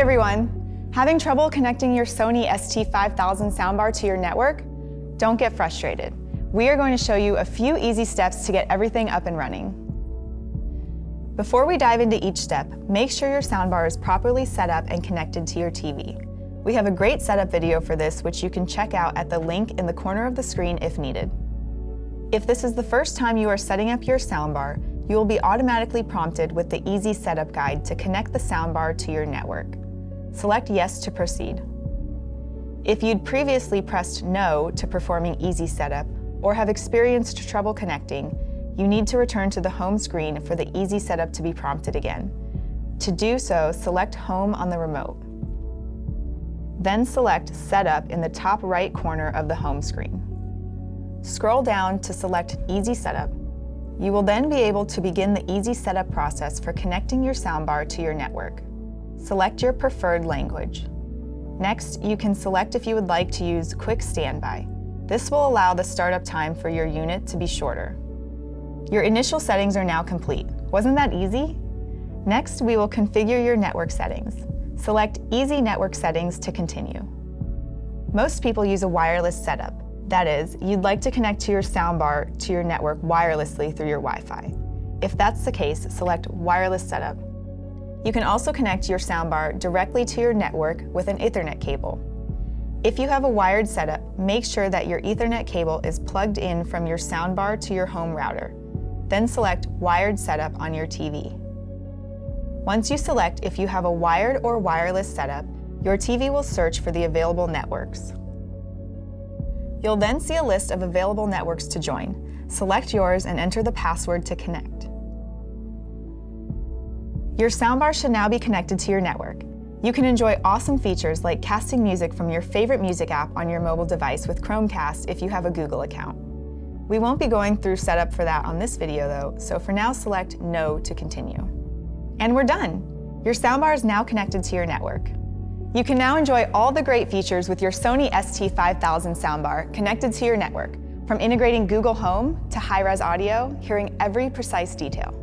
Everyone! Having trouble connecting your Sony ST5000 soundbar to your network? Don't get frustrated. We are going to show you a few easy steps to get everything up and running. Before we dive into each step, make sure your soundbar is properly set up and connected to your TV. We have a great setup video for this which you can check out at the link in the corner of the screen if needed. If this is the first time you are setting up your soundbar, you will be automatically prompted with the Easy Setup Guide to connect the soundbar to your network. Select Yes to proceed. If you'd previously pressed No to performing Easy Setup or have experienced trouble connecting, you need to return to the home screen for the Easy Setup to be prompted again. To do so, select Home on the remote. Then select Setup in the top right corner of the home screen. Scroll down to select Easy Setup you will then be able to begin the easy setup process for connecting your soundbar to your network. Select your preferred language. Next, you can select if you would like to use Quick Standby. This will allow the startup time for your unit to be shorter. Your initial settings are now complete. Wasn't that easy? Next, we will configure your network settings. Select Easy Network Settings to continue. Most people use a wireless setup, that is, you'd like to connect to your soundbar to your network wirelessly through your Wi-Fi. If that's the case, select Wireless Setup. You can also connect your soundbar directly to your network with an Ethernet cable. If you have a wired setup, make sure that your Ethernet cable is plugged in from your soundbar to your home router. Then select Wired Setup on your TV. Once you select if you have a wired or wireless setup, your TV will search for the available networks. You'll then see a list of available networks to join. Select yours and enter the password to connect. Your soundbar should now be connected to your network. You can enjoy awesome features like casting music from your favorite music app on your mobile device with Chromecast if you have a Google account. We won't be going through setup for that on this video though, so for now select No to continue. And we're done! Your soundbar is now connected to your network. You can now enjoy all the great features with your Sony ST5000 soundbar connected to your network, from integrating Google Home to high-res audio, hearing every precise detail.